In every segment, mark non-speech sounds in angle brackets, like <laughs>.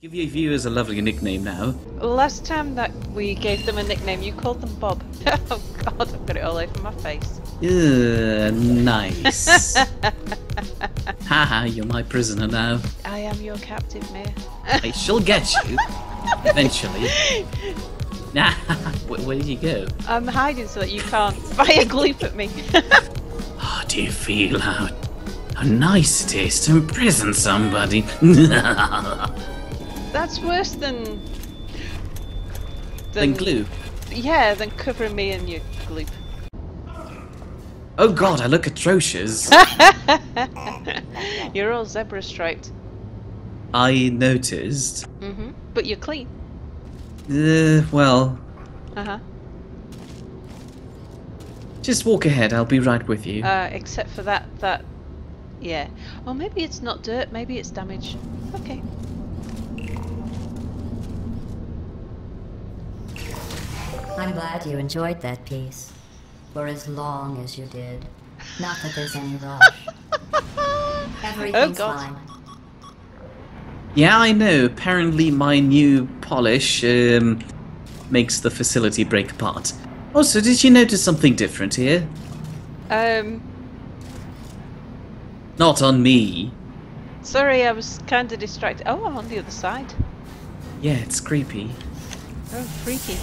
Give your viewers a lovely nickname now. Last time that we gave them a nickname, you called them Bob. <laughs> oh god, I've got it all over my face. Ugh, nice. <laughs> Haha, you're my prisoner now. I am your captive, Mere. I shall get you. Eventually. <laughs> Nah, where, where did you go? I'm hiding so that you can't fire gloop at me. Oh, do you feel how, how nice it is to imprison somebody? That's worse than... then glue. Yeah, than covering me in your gloop. Oh god, I look atrocious. <laughs> You're all zebra striped. I noticed. hmm But you're clean. Uh, well, Uh-huh. just walk ahead, I'll be right with you. Uh, except for that, that... Yeah. Or maybe it's not dirt, maybe it's damage. Okay. I'm glad you enjoyed that piece. For as long as you did. Not that there's any rush. <laughs> Everything's God. fine. Yeah, I know. Apparently, my new polish um, makes the facility break apart. Also, did you notice something different here? Um, Not on me. sorry, I was kind of distracted. Oh, I'm on the other side. Yeah, it's creepy. Oh, freaky.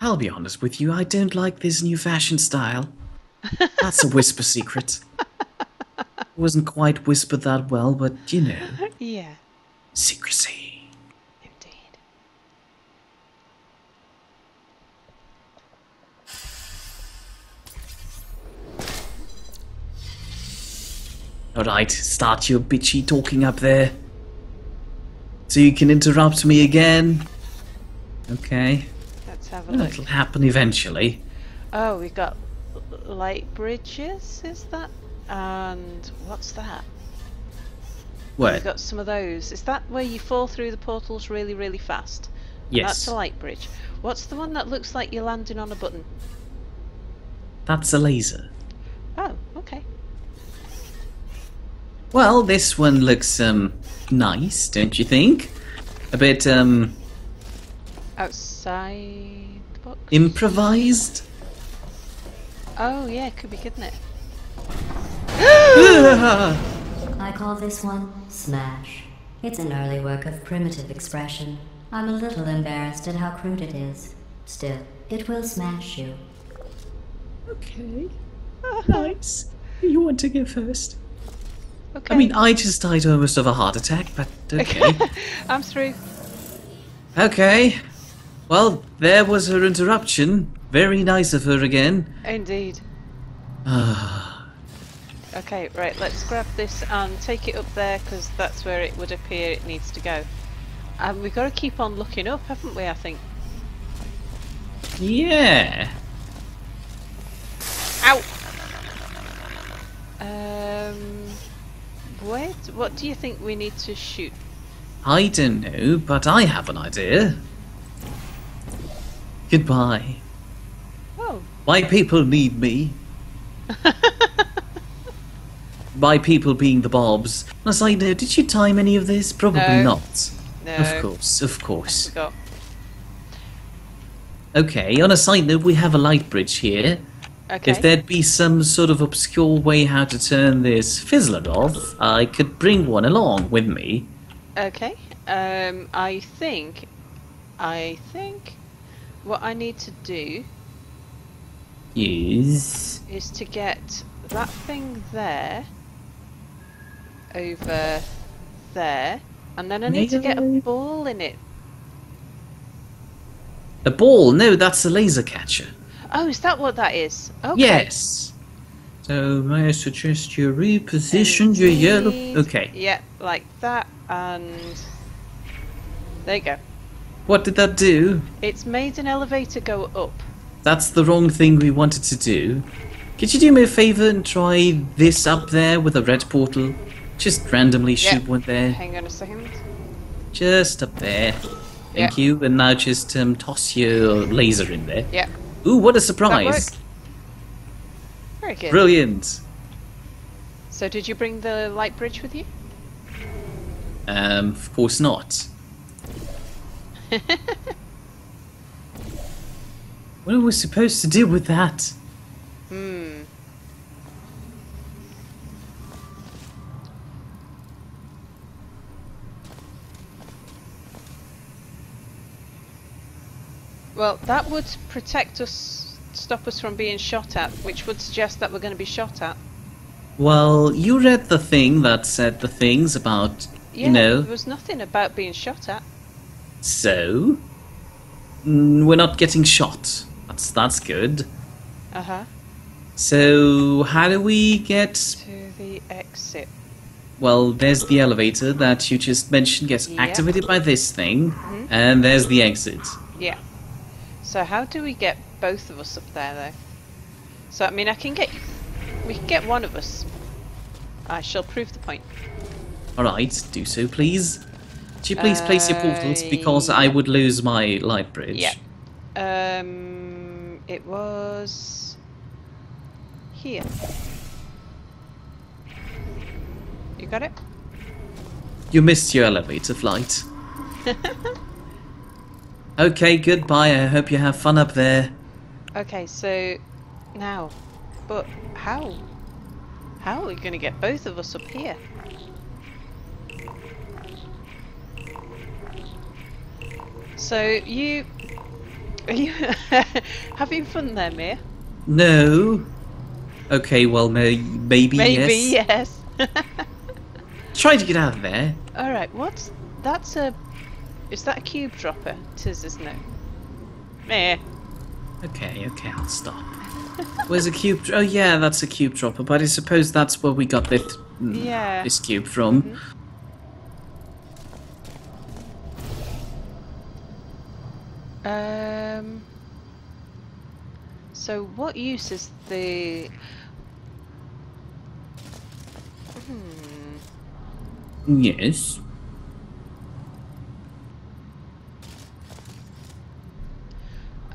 I'll be honest with you, I don't like this new fashion style. That's a whisper secret. It wasn't quite whispered that well, but you know, <laughs> Yeah, secrecy. indeed. Alright, start your bitchy talking up there. So you can interrupt me again. Okay. Let's have a Well, look. it'll happen eventually. Oh, we've got light bridges, is that? And what's that? What? We've got some of those. Is that where you fall through the portals really, really fast? Yes. That's a light bridge. What's the one that looks like you're landing on a button? That's a laser. Oh, okay. Well, this one looks, um, nice, don't you think? A bit, um, Outside the box? improvised? oh, yeah, could be, couldn't it? <gasps> I call this one Smash. It's an early work of primitive expression. I'm a little embarrassed at how crude it is. Still, it will smash you. okay. Ah, nice. You want to go first? Okay. I mean, I just died almost of a heart attack, but okay. <laughs> I'm through. okay. Well, there was her interruption. Very nice of her again. Indeed. <sighs> okay, right, let's grab this and take it up there because that's where it would appear it needs to go. And we've got to keep on looking up, haven't we, I think? Yeah. Ow! Um, wait, what do you think we need to shoot? I don't know, but I have an idea. Goodbye. Oh, My people need me. <laughs> My people being the Bobs. On a side note, did you time any of this? Probably No. not. no. Of course, of course. Okay, on a side note, we have a light bridge here. Okay. If there'd be some sort of obscure way how to turn this fizzler off, I could bring one along with me. Okay. Um, I think, I think, what I need to do Yes. is to get that thing there over there, and then I need to get a ball in it. A ball? No, that's a laser catcher. Oh, is that what that is? Okay. Yes. So may I suggest you reposition your yellow? Okay. Yeah, like that, and there you go. What did that do? It's made an elevator go up. That's the wrong thing we wanted to do. Could you do me a favor and try this up there with a red portal? Just randomly shoot one there. Hang on a second. Just up there. Thank Yeah. you. And now just um, toss your laser in there. Yeah. Ooh, what a surprise! Very good. Brilliant. So did you bring the light bridge with you? Um, of course not. <laughs> what are we supposed to do with that? Hmm. Well, that would protect us, stop us from being shot at, which would suggest that we're going to be shot at. Well, you read the thing that said the things about, Yeah, you know, there was nothing about being shot at. So Mm, we're not getting shot. That's that's good. Uh huh. So how do we get? To the exit. Well, there's the elevator that you just mentioned gets activated by this thing, and there's the exit. Yeah. So how do we get both of us up there, though? So I mean, I can get, we can get one of us. I shall prove the point. All right, do so, please. Could you please place your portals because I would lose my light bridge. Yeah. Um, it was here. You got it? You missed your elevator flight. <laughs> okay, goodbye. I hope you have fun up there. Okay, so now, but how? How are we going to get both of us up here? So you, are you <laughs> having fun there, Mere? No. Okay, well, may- maybe, yes. Maybe yes. yes. <laughs> Try to get out of there. All right, what's that's a? Is that a cube dropper? Tis, isn't it? Meh. Okay, okay, I'll stop. Where's a cube? Oh yeah, that's a cube dropper. But I suppose that's where we got this, mm, Yeah. this cube from. Um. So what use is the? Hmm. Yes.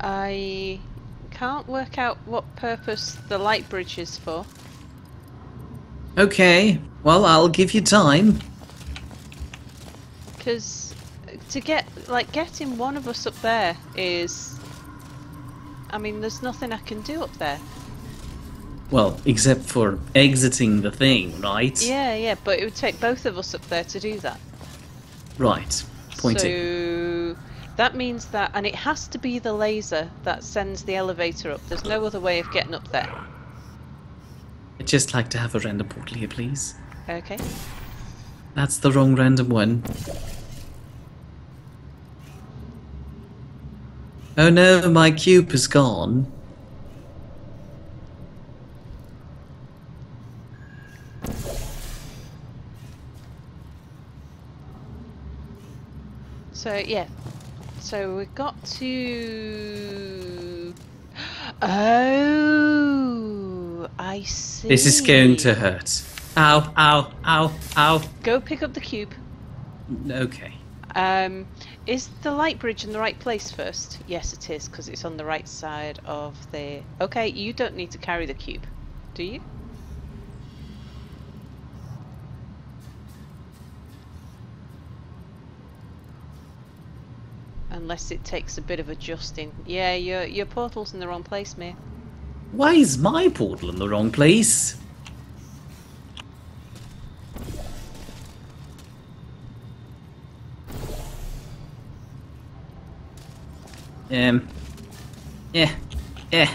I can't work out what purpose the light bridge is for. Okay. Well, I'll give you time. Because to get, like, getting one of us up there is. I mean, there's nothing I can do up there. Well, except for exiting the thing, right? Yeah, yeah, but it would take both of us up there to do that. Right. Pointing. So that means that, and it has to be the laser that sends the elevator up. There's no other way of getting up there. I'd just like to have a random portal here, please. Okay. That's the wrong random one. Oh no, my cube is gone. So yeah. So we've got to. <gasps> Oh, I see. This is going to hurt. Ow, ow, ow, ow. Go pick up the cube. Okay. Um, is the light bridge in the right place first? Yes, it is, because it's on the right side of the. Okay, you don't need to carry the cube, do you? Unless it takes a bit of adjusting. Yeah, your your portal's in the wrong place, Mere. Why is my portal in the wrong place? Um. Yeah. Yeah.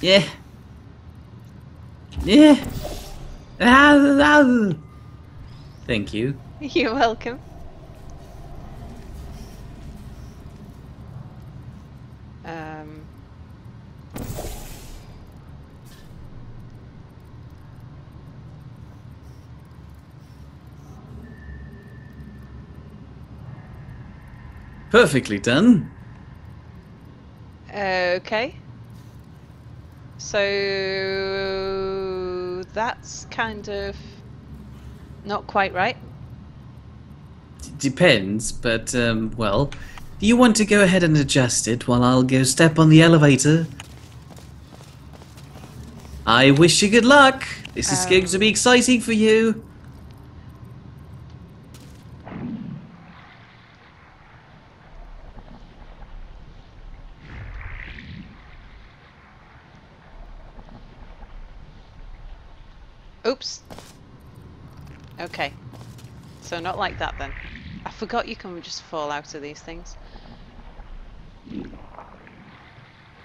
Yeah. Yeah. Ah, <laughs> ah. Thank you. <laughs> You're welcome. Um. Perfectly done. Okay. So that's kind of not quite right. D- depends, but, um, well, do you want to go ahead and adjust it while I'll go step on the elevator? I wish you good luck. This is Um, going to be exciting for you. Oops. Okay. So not like that then. I forgot you can just fall out of these things.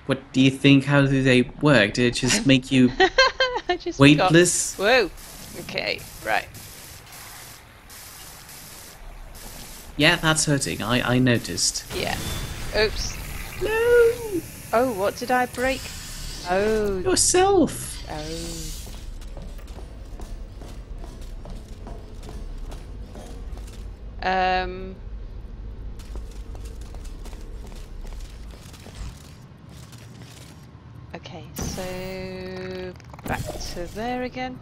What do you think? How do they work? Do it just <laughs> make you just forgot. weightless? Whoa. Okay. Right. Yeah, that's hurting. I I noticed. Yeah. Oops. No, Oh, what did I break? Oh. yourself. Oh. Um. Okay, so back to there again.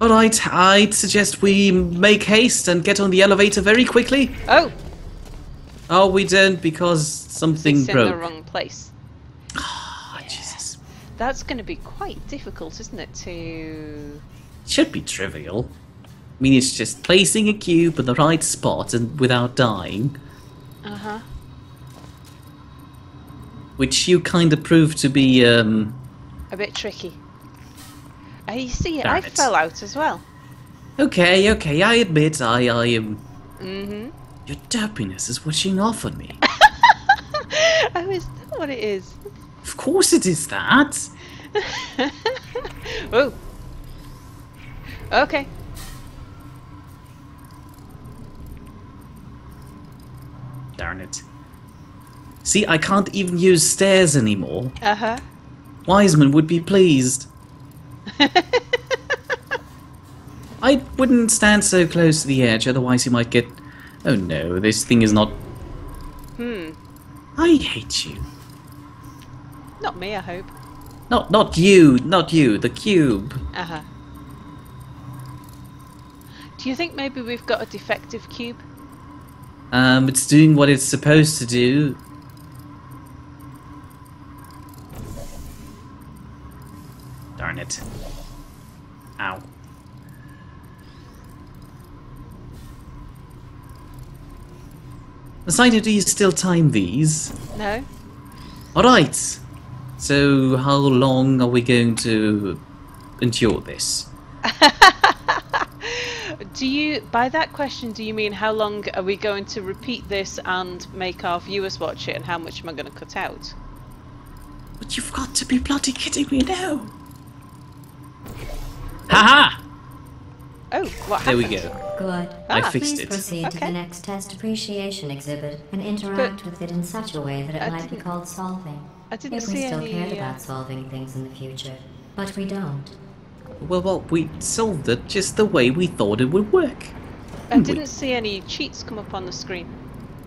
All right, I'd suggest we make haste and get on the elevator very quickly. Oh, Oh, we don't because something it's in the wrong place. Ah, Jesus. That's going to be quite difficult, isn't it? To Should be trivial. I mean, it's just placing a cube in the right spot and without dying, uh huh. which you kind of proved to be. um... A bit tricky. Uh, you see, I it. fell out as well. Okay, okay, I admit I, I am. Mm-hmm. Your derpiness is washing off on me. oh, is that what it is? of course, it is that. <laughs> oh. Okay. Darn it. See, I can't even use stairs anymore. Uh huh. Wiseman would be pleased. <laughs> I wouldn't stand so close to the edge, otherwise he might get. Oh no, this thing is not. Hmm. I hate you. Not me, I hope. Not, not you, not you. The cube. Uh huh. Do you think maybe we've got a defective cube? Um, it's doing what it's supposed to do. Darn it. Ow. Decided do you still time these? No. Alright. So how long are we going to endure this? <laughs> Do you, by that question, do you mean how long are we going to repeat this and make our viewers watch it, and how much am I going to cut out? But you've got to be bloody kidding me now. Haha! Oh, what There happened? we go. Good. I Ah. fixed Please it. proceed to the next test appreciation exhibit and interact with it in such a way that it I might be called solving. I didn't if we still any. cared uh, about solving things in the future. But we don't. Well, well, we solved it just the way we thought it would work. I didn't we? see any cheats come up on the screen.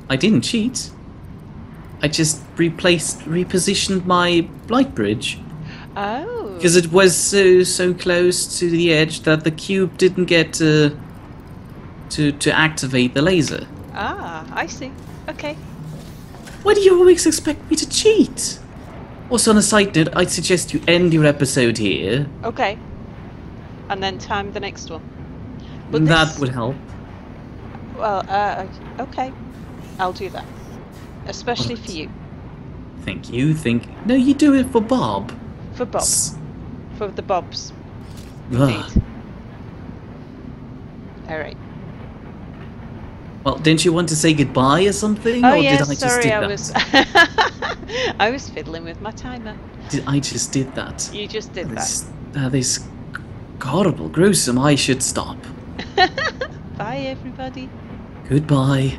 I didn't cheat. I just replaced, repositioned my light bridge Oh. because it was so so close to the edge that the cube didn't get to to to activate the laser. Ah, I see. Okay. Why do you always expect me to cheat? Also, on a side note, I'd suggest you end your episode here. Okay. And then time the next one. But that this- would help. Well, uh, okay. I'll do that. Especially for Alright. you. Thank you. Think. No, you do it for Bob. For Bob. S- For the Bobs. Indeed. Alright. Well, didn't you want to say goodbye or something? Oh or yeah, did I just sorry, did I was <laughs> I was fiddling with my timer. Did I just did that? You just did that. That g- horrible, gruesome. I should stop. <laughs> Bye everybody. Goodbye.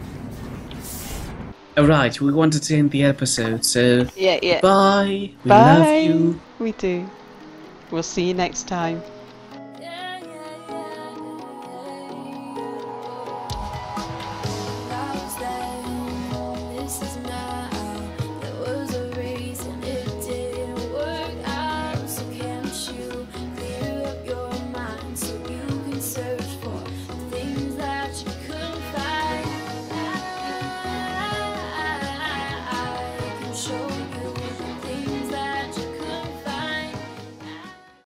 Alright, we wanted to end the episode, so Yeah, yeah. bye. We Bye. love you. We do. We'll see you next time.